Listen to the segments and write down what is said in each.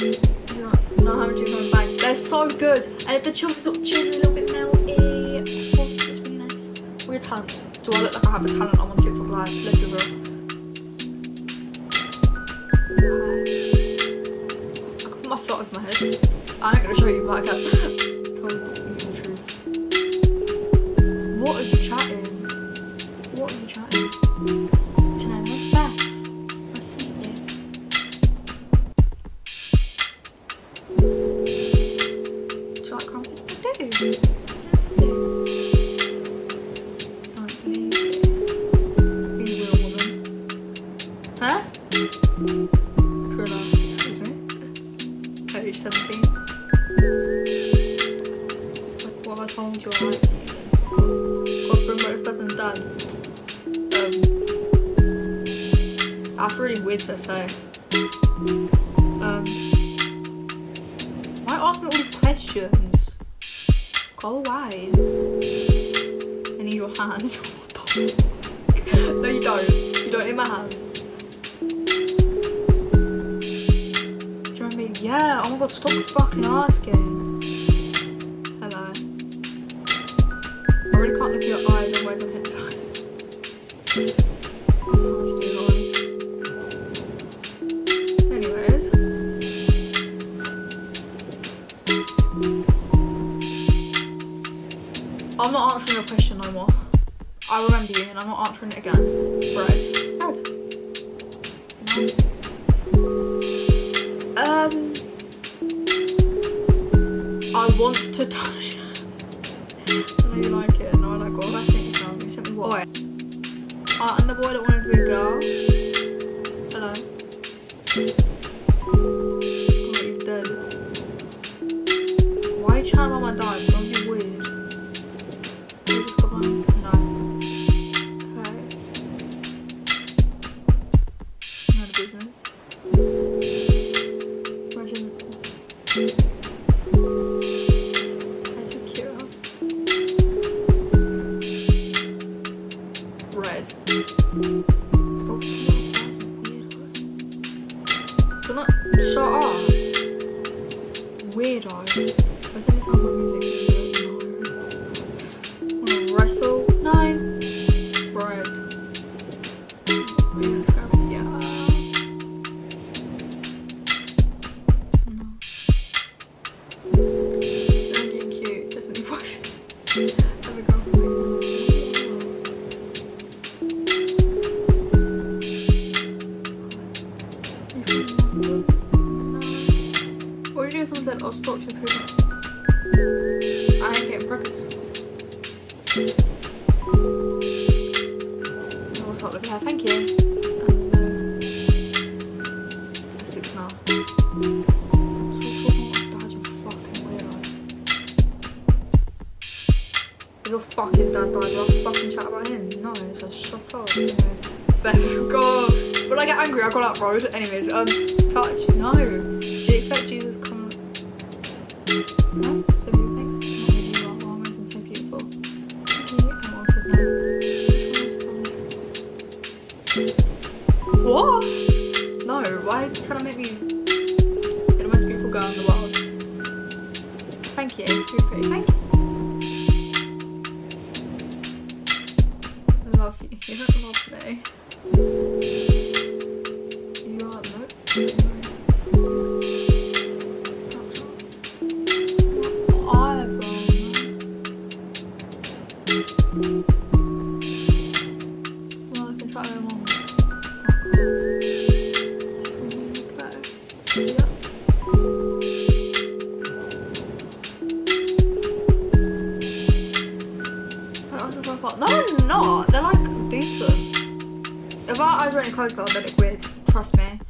Not? Going? They're so good. And if the chills is a little bit melty, oh, it's really nice. We're talents. Do I look like I have a talent? I'm on TikTok live. Let's be real. I put my foot over my head. I'm not gonna show you, but I can. Tell you the truth. What are you chatting? Bring back this person dad. Um. Really weird to say. Um. Why ask me all these questions? Go away. I need your hands. What the no, you don't. You don't need my hands. Do you know what Yeah. Oh my god, stop fucking asking. Can't look at your eyes, otherwise I'm hypnotized. I'm. Anyways. I'm not answering your question no more. I remember you and I'm not answering it again. Red. Nice. Um I want to touch I know you like it. I like I sent you. You sent me what? And the boy that wanted to be a girl. Hello. Oh, he's dead. Why are you trying about my dad? Don't be weird. Is it got mine? No. Okay. Of business. Stop talking about my dad, you fucking weirdo. If your fucking dad died, I fucking chat about him? No, so shut up. Anyways. Beth, God. When I get angry, I call out road. Anyways, um, touch. No. Do you expect Jesus come? No? Trust me.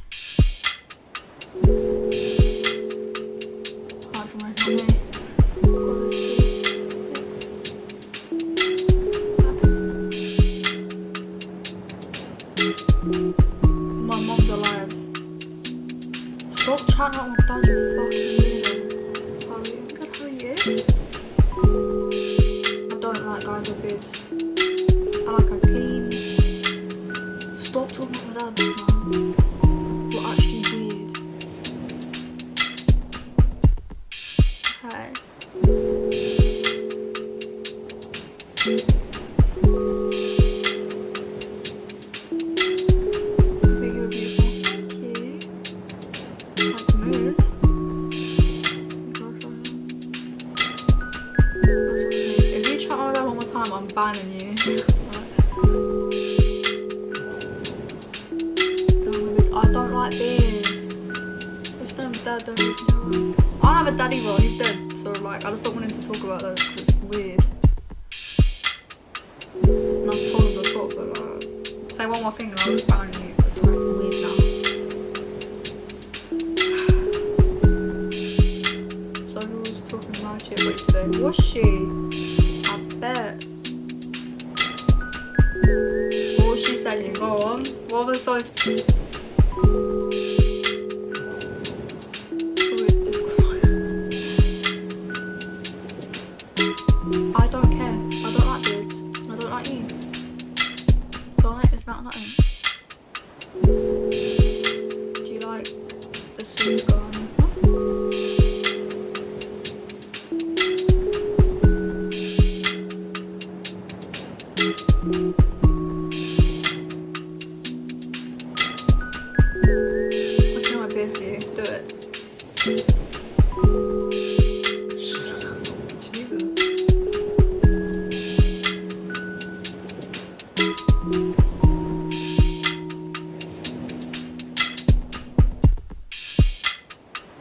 My mom's alive. Stop trying out my dad, you fucking weirdo. How are you? Good, how are you? I don't like guys with beards. I like a clean. Stop talking about my dad, were actually weird. Hi. If you try all that one more time, I'm banning you. Dad, don't know. I don't have a daddy well, he's dead. So like, I just don't want him to talk about that because it's weird. And I've told him to stop, but like, say one more thing and I'll just ban you because like, it's weird now. So who was talking mad shit about today? Was she? I bet. What was she saying? Go on. What was so?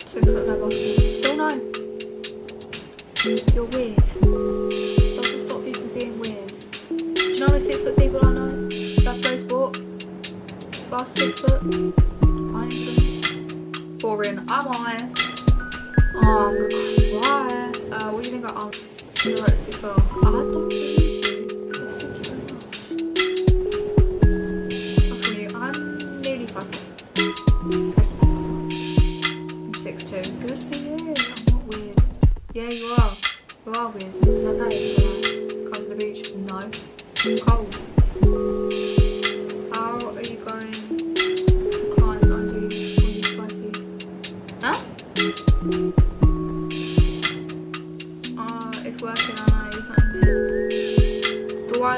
Six foot no basketball. Still no. You're weird. Doesn't stop you from being weird. Do you know how many six foot people I know that play sport? Last six foot. I ain't even. Boring. I'm on. Oh, I'm gonna cry. Uh, what do you think I am? Gonna let this go. I don't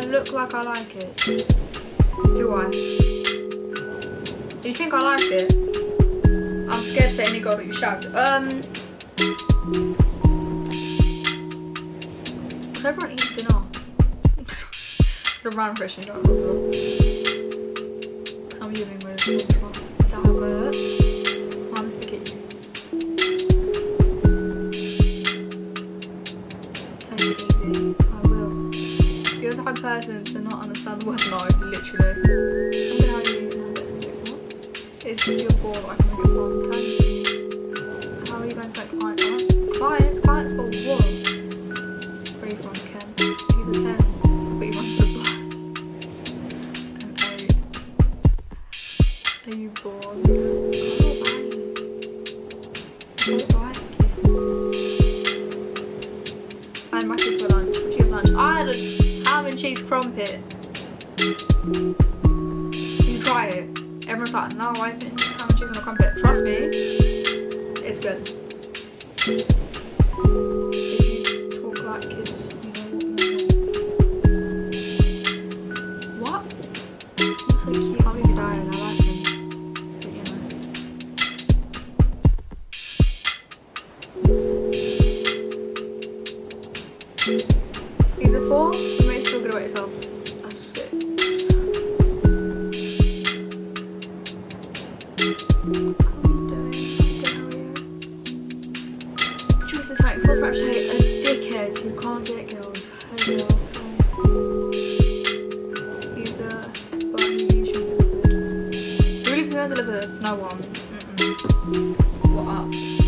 Look like I like it? Do I? Do you think I like it? I'm scared for any girl that you shagged. Um. Was everyone eating dinner? it's a random question, don't know. So I'm living with some Dalbert. I'm spaghetti. Take it easy. I will. You're the type of person to not understand the word no, literally. I'm gonna have you. What? If you're bored, I can make it fun. You? How are you going to make clients? Alright. Clients? Clients for what? Where are you from, Ken? He's a 10. But he runs with bus. An 8. Um, are you bored? I had Mackey's for lunch. What did you cheese crumpet. You try it. Everyone's like, no, I eaten ham and cheese on a crumpet. Trust me, it's good. How are you? Choices facts. What's actually a dickhead who can't get girls? Hey girl. He's a but he. Who lives in delivered? No one. Mm-mm. What up?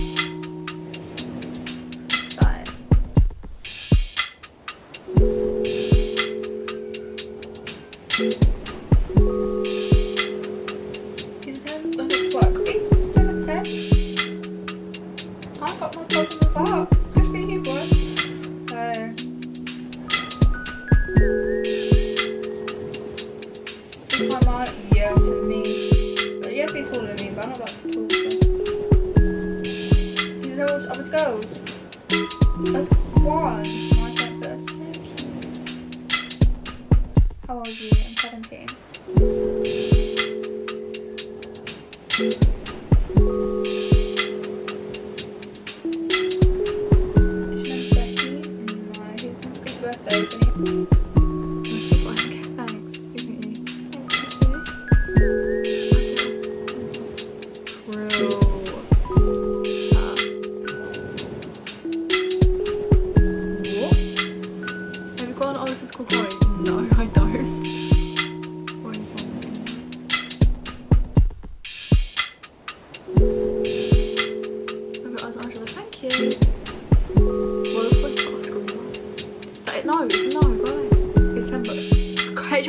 This one might yeah to me. But he has to be taller than me, but I'm not that tall. So. Girls of his girls. One. My turn first. How old are you? I'm 17. Is your birthday?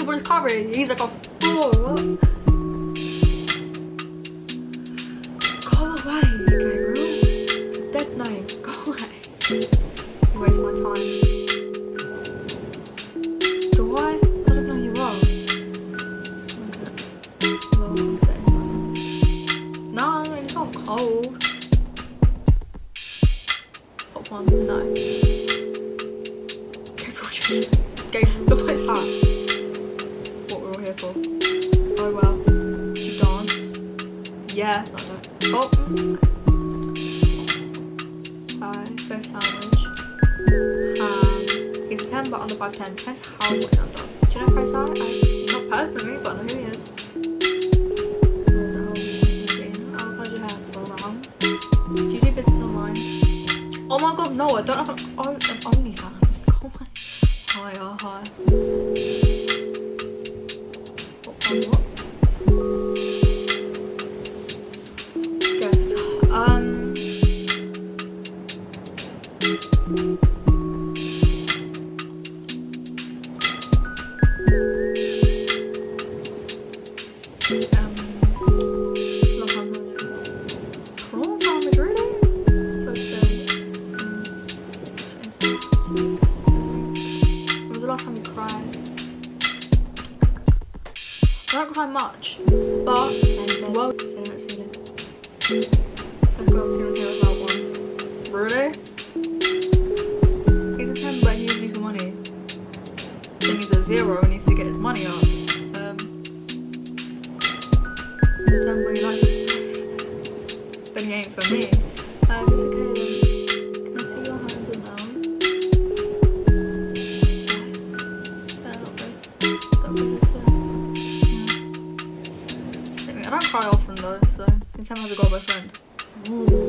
You- Harry. He's like a fool. Go away, Gabriel. It's a dead name. Go away. You waste my time. Do I? I don't know you are. No, it's not cold. What one? No. Gabriel? What we're all Oh well. To dance? Yeah. Oh. Hi, go sandwich. Um, he's a 10 but under 5'10. Depends how much under. Do you know if I saw? Not personally, but I know who he is. Oh? Oh my god, no, I don't have an, oh, an OnlyFans. Go away. Hi, oh, hi. Was the last time you cried? I don't cry much, but whoa, cinema ceiling. Let's go see him here about one. Really? He's a 10, but he uses you for money. Then he's a zero and needs to get his money up. He's a 10, but he likes Then he ain't for me. Um, it's okay then. Can I see your hands in now? Yeah, not this. Don't be this. Yeah. I don't cry often though, so this time has a girl best friend. Ooh.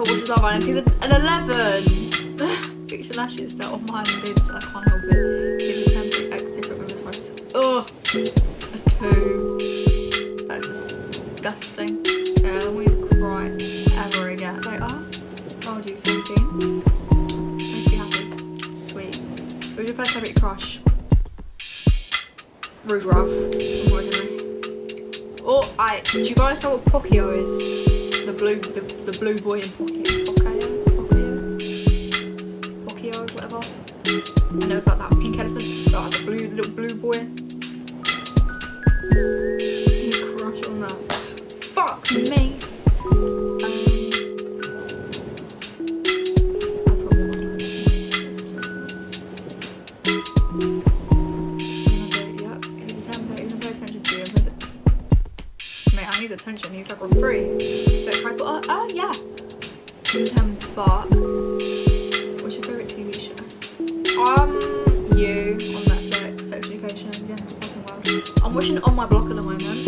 It's but watches Love Island. An eleven. Fix your lashes. They're on my lids. I can't help it. He's a ten, but X different with friends. Ugh. A two. That's disgusting. Yeah, I want you to cry ever again. Like, oh, are you? 17? I need to be happy. Sweet. Who was your first celebrity crush? Rouge Ralph. Oh, I. Do you guys know what Pocoyo is? Blue, the, the blue boy in? Pocoyo? Pocoyo, whatever. And it was like that pink elephant, like the blue little blue boy. He crushed on that. Fuck me. Um, I probably won't do this. I'm so sorry. Yep, he's a 10, but he doesn't pay attention to you. Is I need attention. He's like, we're free. 10, but. What's your favourite TV show? Um, you on Netflix, Sex Education, of the fucking world. I'm watching On My Block at the moment. I like that.